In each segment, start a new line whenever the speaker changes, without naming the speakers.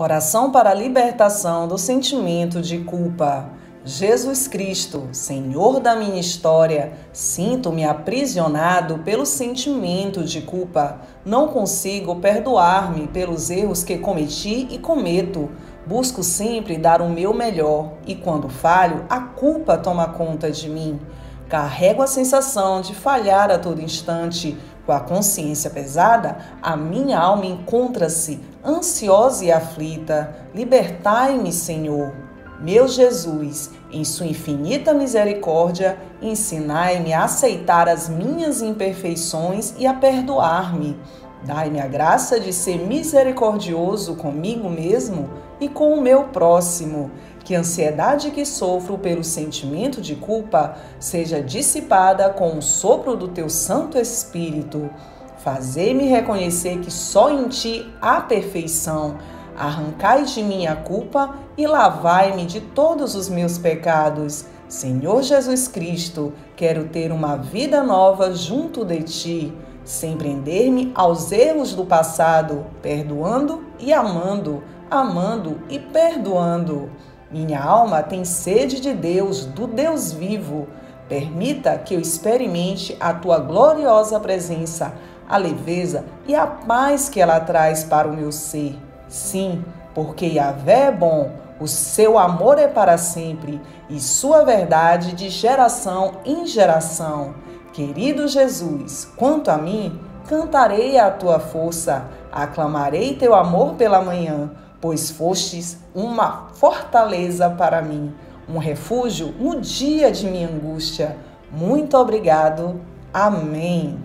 Oração para a libertação do sentimento de culpa. Jesus Cristo, Senhor da minha história, sinto-me aprisionado pelo sentimento de culpa. Não consigo perdoar-me pelos erros que cometi e cometo. Busco sempre dar o meu melhor e, quando falho, a culpa toma conta de mim. Carrego a sensação de falhar a todo instante. Com a consciência pesada, a minha alma encontra-se ansiosa e aflita. Libertai-me, Senhor. Meu Jesus, em Sua infinita misericórdia, ensinai-me a aceitar as minhas imperfeições e a perdoar-me. Dai-me a graça de ser misericordioso comigo mesmo e com o meu próximo. Que a ansiedade que sofro pelo sentimento de culpa seja dissipada com o sopro do teu Santo Espírito. Fazei-me reconhecer que só em ti há perfeição. Arrancai de mim a culpa e lavai-me de todos os meus pecados. Senhor Jesus Cristo, quero ter uma vida nova junto de ti sem prender-me aos erros do passado, perdoando e amando, amando e perdoando. Minha alma tem sede de Deus, do Deus vivo. Permita que eu experimente a tua gloriosa presença, a leveza e a paz que ela traz para o meu ser. Sim, porque Yahvé é bom, o seu amor é para sempre e sua verdade de geração em geração. Querido Jesus, quanto a mim, cantarei a tua força, aclamarei teu amor pela manhã, pois fostes uma fortaleza para mim, um refúgio no dia de minha angústia. Muito obrigado. Amém.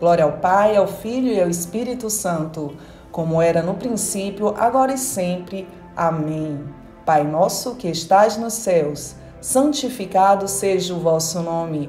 Glória ao Pai, ao Filho e ao Espírito Santo, como era no princípio, agora e sempre. Amém. Pai nosso que estás nos céus, santificado seja o vosso nome.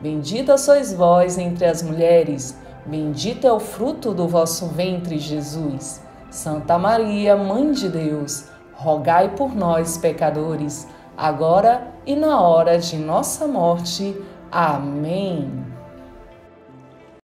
Bendita sois vós entre as mulheres, bendito é o fruto do vosso ventre, Jesus. Santa Maria, Mãe de Deus, rogai por nós, pecadores, agora e na hora de nossa morte. Amém.